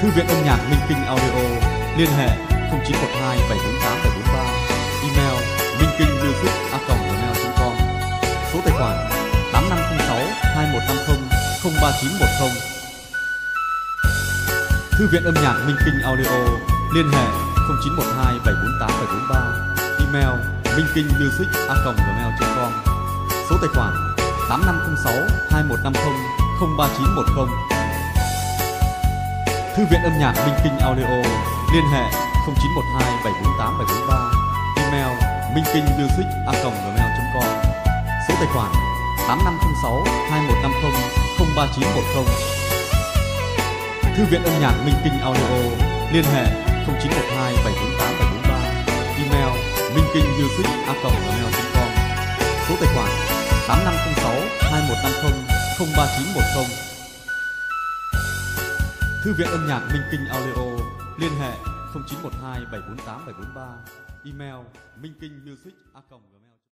Thư viện âm nhạc Minh Kinh Audio liên hệ 0912 748 743 email minhkinhmusic@gmail.com, số tài khoản 8506 2150 03910 Thư viện âm nhạc Minh Kinh Audio liên hệ 0912 748 743 email minhkinhmusic@gmail.com, số tài khoản 8506 2150 03910 Thư viện âm nhạc Minh Kinh Audio. Liên hệ 0912 748 743 email minh kinh music a gmail.com số tài khoản 8506 2150 03910 Thư viện âm nhạc Minh Kinh Audio. Liên hệ 0912 748 743 email minh kinh music a gmail.com số tài khoản 8506 2150 03910 Thư viện âm nhạc Minh Kinh Audio, liên hệ 0912 748 743 email minh kinh